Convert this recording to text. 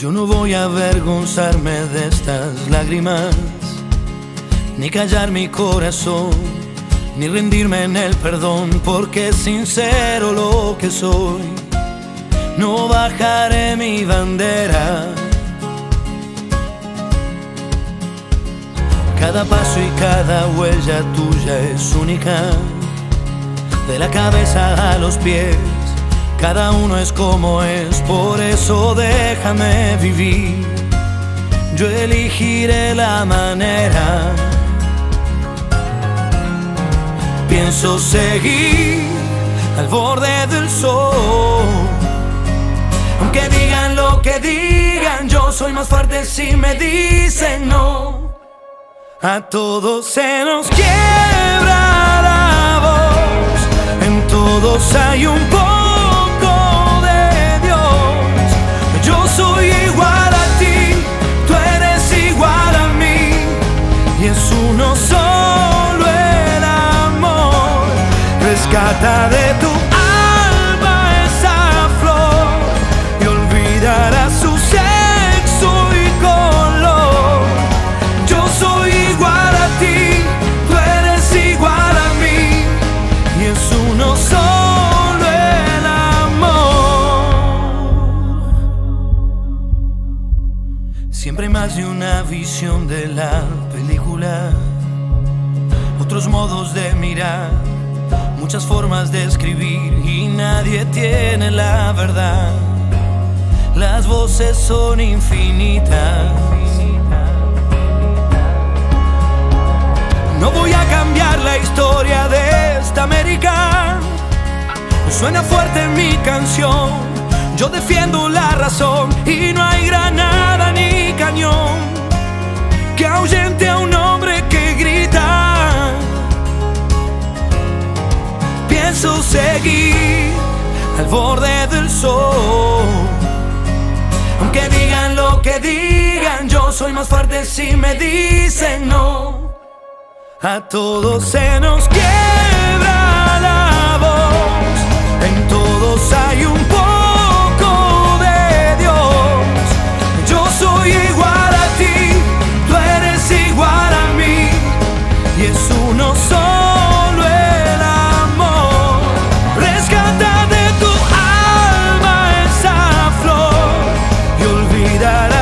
Yo no voy a avergonzarme de estas lágrimas, ni callar mi corazón, ni rendirme en el perdón, porque sincero lo que soy. No bajaré mi bandera. Cada paso y cada huella tuya es única, de la cabeza a los pies cada uno es como es, por eso déjame vivir. Yo elegiré la manera. Pienso seguir al borde del sol. Aunque digan lo que digan, yo soy más fuerte si me dicen no. A todos se nos quiebra la voz, en todos hay un poco. rescata de tu alma esa flor y olvidará su sexo y color. Yo soy igual a ti, tú eres igual a mí y es uno solo el amor. Siempre más de una visión de la película, otros modos de mirar muchas formas de escribir y nadie tiene la verdad. Las voces son infinitas. No voy a cambiar la historia de esta América. Suena fuerte mi canción. Yo defiendo la razón y no hay granada ni cañón que ahuyente a un borde del sol. Aunque digan lo que digan, yo soy más fuerte si me dicen no. A todos se nos quiere. olvidarás.